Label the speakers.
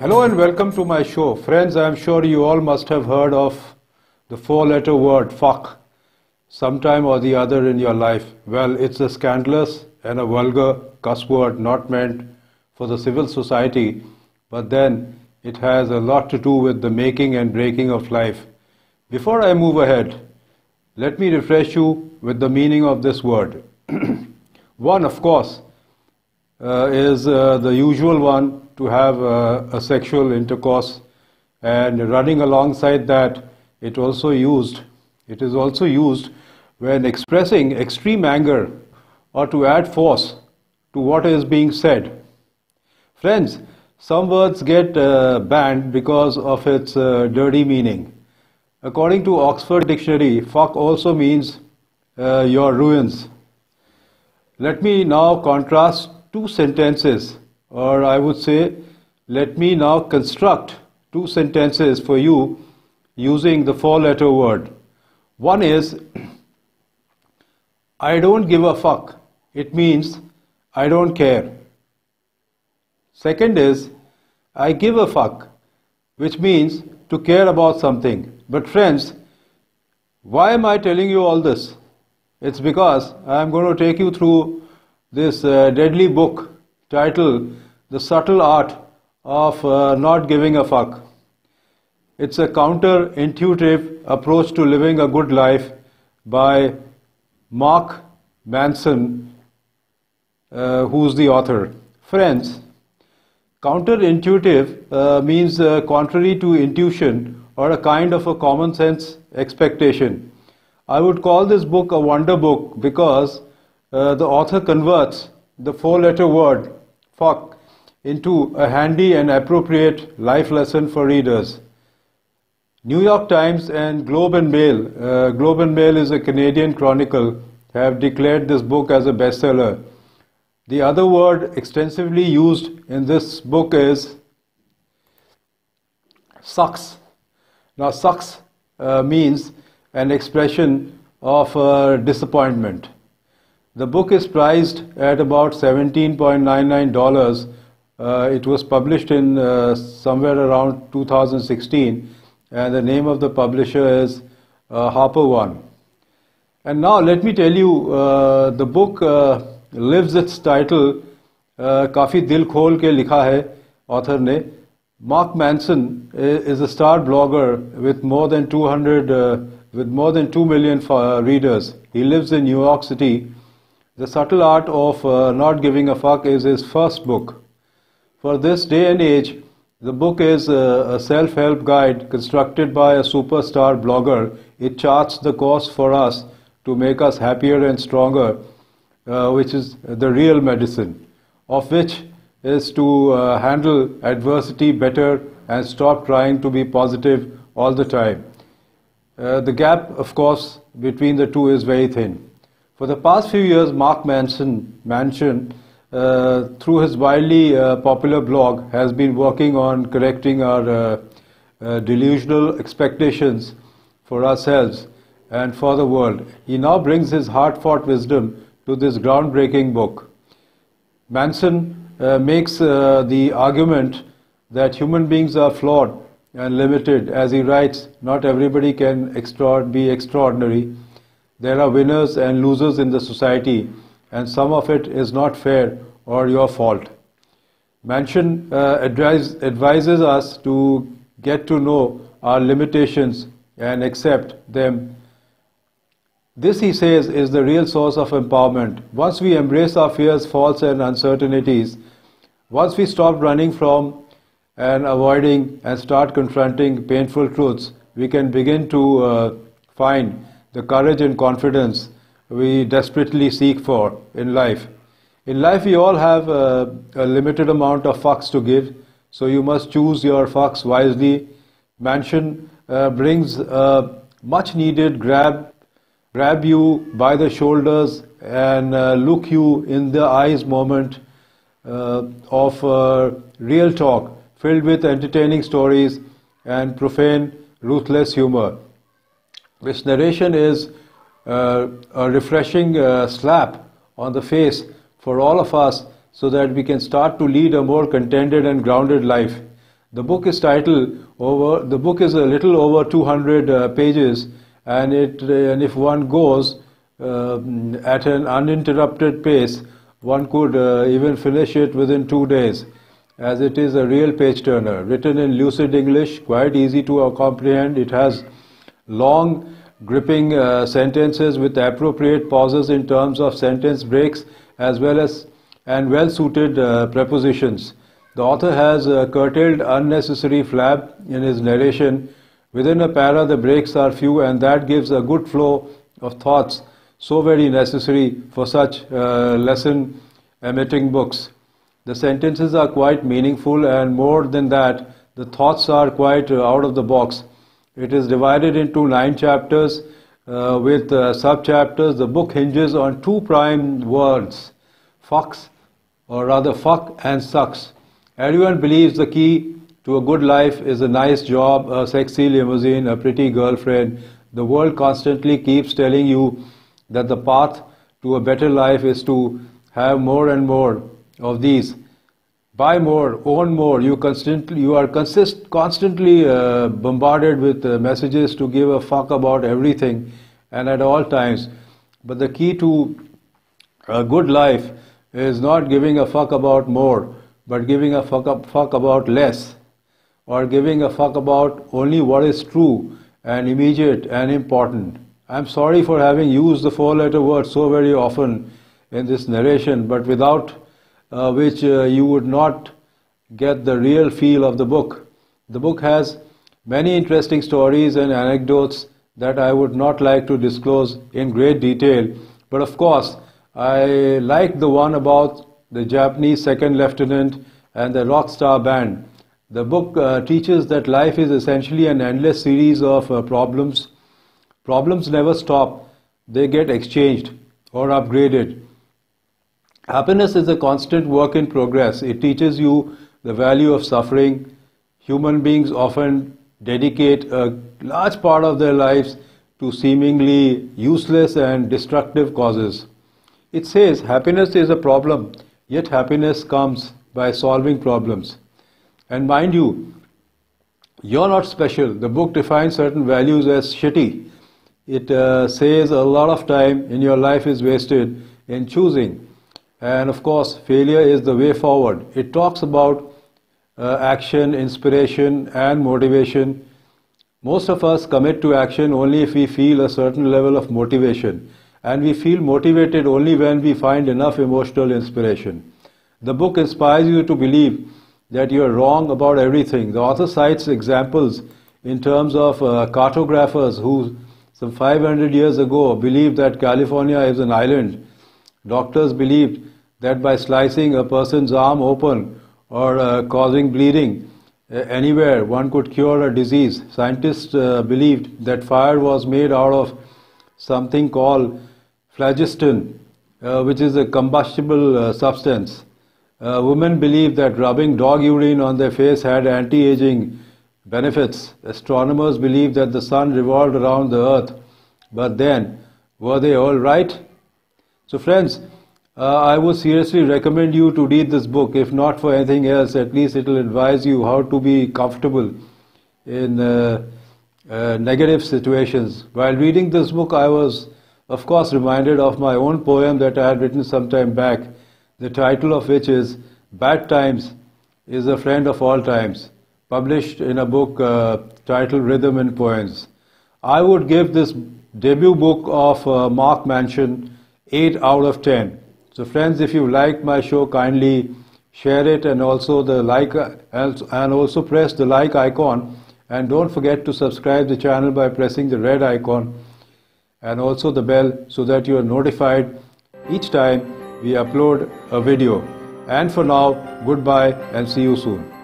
Speaker 1: Hello and welcome to my show. Friends, I am sure you all must have heard of the four letter word fuck sometime or the other in your life. Well, it's a scandalous and a vulgar cuss word not meant for the civil society, but then it has a lot to do with the making and breaking of life. Before I move ahead, let me refresh you with the meaning of this word. one, of course, is uh, the usual one to have uh, a sexual intercourse, and running alongside that, it also used. It is also used when expressing extreme anger or to add force to what is being said. Friends, some words get uh, banned because of its uh, dirty meaning. According to Oxford Dictionary, fuck also means uh, your ruins. Let me now contrast two sentences, or I would say, let me now construct two sentences for you using the four letter word. One is, I don't give a fuck. It means, I don't care. Second is, I give a fuck, which means to care about something. But friends, why am I telling you all this? It's because I am going to take you through this uh, deadly book titled The Subtle Art of uh, Not Giving a Fuck. It's a counterintuitive approach to living a good life by Mark Manson, uh, who's the author. Friends, counterintuitive uh, means uh, contrary to intuition or a kind of a common sense expectation. I would call this book a wonder book because uh, the author converts the four letter word fuck into a handy and appropriate life lesson for readers. New York Times and Globe and Mail, uh, Globe and Mail is a Canadian chronicle, have declared this book as a bestseller. The other word extensively used in this book is sucks. Now, sucks uh, means an expression of uh, disappointment. The book is priced at about $17.99. Uh, it was published in uh, somewhere around 2016, and the name of the publisher is uh, HarperOne. And now let me tell you, uh, the book uh, lives its title. Uh, काफ़ी दिल खोल के लिखा है author ने Mark Manson is a star blogger with more than 200, uh, with more than 2 million uh, readers. He lives in New York City the Subtle Art of uh, Not Giving a Fuck is his first book. For this day and age, the book is a, a self help guide constructed by a superstar blogger. It charts the course for us to make us happier and stronger, uh, which is the real medicine, of which is to uh, handle adversity better and stop trying to be positive all the time. Uh, the gap, of course, between the two is very thin. For the past few years, Mark Manson, Manson uh, through his widely uh, popular blog, has been working on correcting our uh, uh, delusional expectations for ourselves and for the world. He now brings his hard fought wisdom to this groundbreaking book. Manson uh, makes uh, the argument that human beings are flawed and limited. As he writes, not everybody can extra- be extraordinary. There are winners and losers in the society, and some of it is not fair or your fault. Manson uh, advise, advises us to get to know our limitations and accept them. This, he says, is the real source of empowerment. Once we embrace our fears, faults, and uncertainties, once we stop running from and avoiding and start confronting painful truths, we can begin to uh, find the courage and confidence we desperately seek for in life. In life, we all have a, a limited amount of fucks to give, so you must choose your fucks wisely. Manson uh, brings a much needed grab, grab you by the shoulders and uh, look you in the eyes moment uh, of uh, real talk filled with entertaining stories and profane, ruthless humor. This narration is uh, a refreshing uh, slap on the face for all of us so that we can start to lead a more contented and grounded life. The book is titled over. The book is a little over 200 uh, pages, and it uh, and if one goes uh, at an uninterrupted pace, one could uh, even finish it within two days, as it is a real page turner, written in lucid English, quite easy to comprehend. It has long, gripping uh, sentences with appropriate pauses in terms of sentence breaks, as well as and well-suited uh, prepositions. The author has uh, curtailed unnecessary flab in his narration. Within a para, the breaks are few, and that gives a good flow of thoughts, so very necessary for such uh, lesson emitting books. The sentences are quite meaningful, and more than that, the thoughts are quite uh, out of the box. It is divided into nine chapters uh, with uh, sub chapters. The book hinges on two prime words fox or rather, fuck and sucks. Everyone believes the key to a good life is a nice job, a sexy limousine, a pretty girlfriend. The world constantly keeps telling you that the path to a better life is to have more and more of these. Buy more, own more. You constantly, you are consist, constantly uh, bombarded with uh, messages to give a fuck about everything and at all times. But the key to a good life is not giving a fuck about more but giving a fuck, up, fuck about less, or giving a fuck about only what is true and immediate and important. I'm sorry for having used the four letter word so very often in this narration, but without uh, which uh, you would not get the real feel of the book. The book has many interesting stories and anecdotes that I would not like to disclose in great detail, but of course, I like the one about the Japanese second lieutenant, and the rock star band. The book uh, teaches that life is essentially an endless series of uh, problems. Problems never stop, they get exchanged or upgraded. Happiness is a constant work in progress. It teaches you the value of suffering. Human beings often dedicate a large part of their lives to seemingly useless and destructive causes. It says happiness is a problem Yet happiness comes by solving problems. And mind you, you're not special. The book defines certain values as shitty. It uh, says a lot of time in your life is wasted in choosing. And of course, failure is the way forward. It talks about uh, action, inspiration, and motivation. Most of us commit to action only if we feel a certain level of motivation and we feel motivated only when we find enough emotional inspiration. The book inspires you to believe that you are wrong about everything. The author cites examples in terms of uh, cartographers who, some 500 years ago, believed that California is an island. Doctors believed that by slicing a person's arm open or uh, causing bleeding uh, anywhere, one could cure a disease. Scientists uh, believed that fire was made out of something called phlogiston, uh, which is a combustible uh, substance. Uh, women believed that rubbing dog urine on their face had anti-aging benefits. Astronomers believed that the sun revolved around the earth. But then, were they all right? So friends, uh, I would seriously recommend you to read this book. If not for anything else, at least it will advise you how to be comfortable in uh, uh negative situations. While reading this book, I was of course reminded of my own poem that I had written some time back, the title of which is Bad Times is a Friend of All Times, published in a book uh, titled Rhythm and Poems. I would give this debut book of uh, Mark Manson 8 out of 10. So friends, if you like my show, kindly share it and also the like and also press the like icon and don't forget to subscribe the channel by pressing the red icon and also the bell so that you are notified each time we upload a video. And for now, goodbye and see you soon.